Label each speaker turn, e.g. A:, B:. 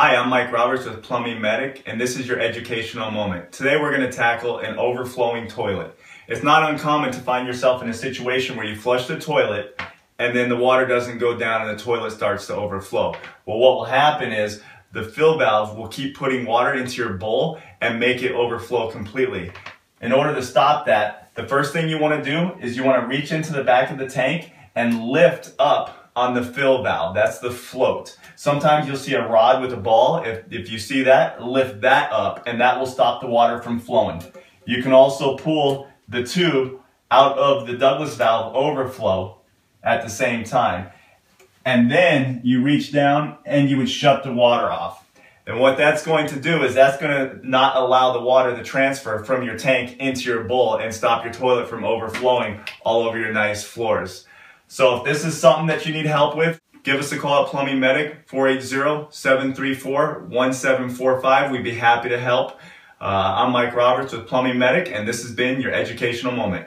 A: Hi, I'm Mike Roberts with Plumbing Medic, and this is your educational moment. Today we're going to tackle an overflowing toilet. It's not uncommon to find yourself in a situation where you flush the toilet and then the water doesn't go down and the toilet starts to overflow. Well, what will happen is the fill valve will keep putting water into your bowl and make it overflow completely. In order to stop that, the first thing you want to do is you want to reach into the back of the tank and lift up on the fill valve. That's the float. Sometimes you'll see a rod with a ball. If, if you see that, lift that up and that will stop the water from flowing. You can also pull the tube out of the Douglas valve overflow at the same time. And then you reach down and you would shut the water off. And what that's going to do is that's going to not allow the water to transfer from your tank into your bowl and stop your toilet from overflowing all over your nice floors. So if this is something that you need help with, give us a call at Plumbing Medic, 480-734-1745. We'd be happy to help. Uh, I'm Mike Roberts with Plumbing Medic, and this has been your educational moment.